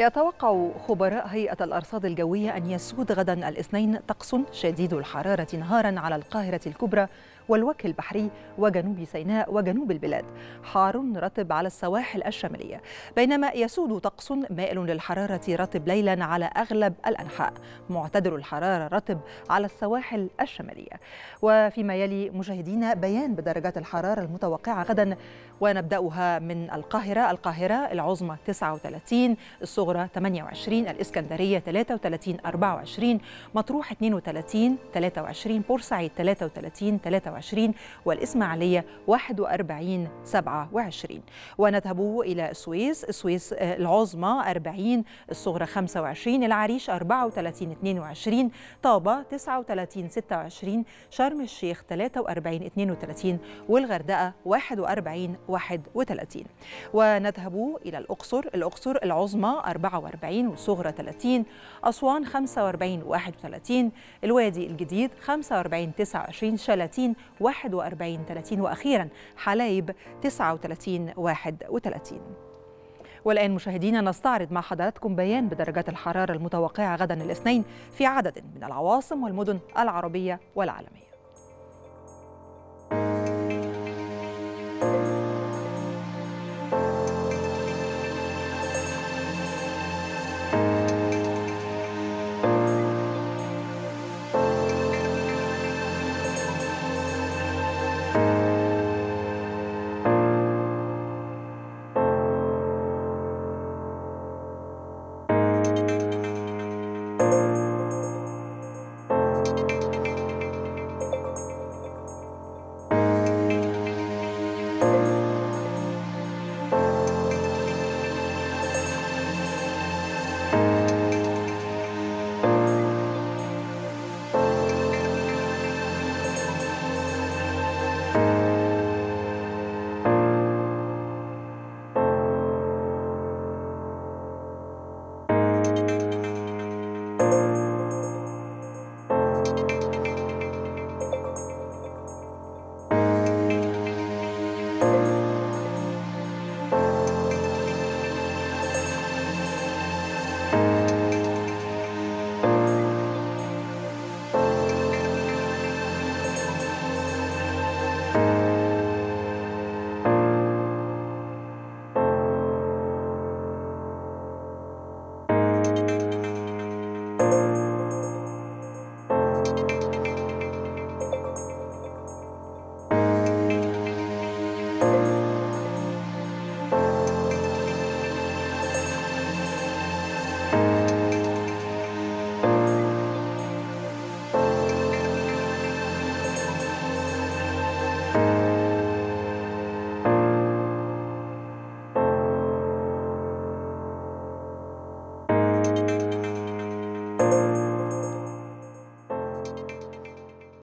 يتوقع خبراء هيئة الأرصاد الجوية أن يسود غدا الاثنين طقس شديد الحرارة نهارا على القاهرة الكبرى والوجه البحري وجنوب سيناء وجنوب البلاد. حار رطب على السواحل الشمالية بينما يسود طقس مائل للحرارة رطب ليلا على أغلب الأنحاء. معتدل الحرارة رطب على السواحل الشمالية. وفيما يلي مشاهدينا بيان بدرجات الحرارة المتوقعة غدا ونبدأها من القاهرة. القاهرة العظمى 39 الصغرى 28 الإسكندرية 33 24 مطروح 32 23 بورسعيد 33 23 والإسماعيلية 41 27 ونذهب إلى السويس السويس العظمى 40 الصغرى 25 العريش 34 22 طابة 39 26 شرم الشيخ 43 32 والغردقة 41 31 ونذهب إلى الأقصر الأقصر العظمى 44 والصغرى 30 أسوان 45 31 الوادي الجديد 45 29 شلاتين 41 30 وأخيرا حلايب 39 31 والآن مشاهدينا نستعرض مع حضراتكم بيان بدرجات الحرارة المتوقعة غدا الاثنين في عدد من العواصم والمدن العربية والعالمية.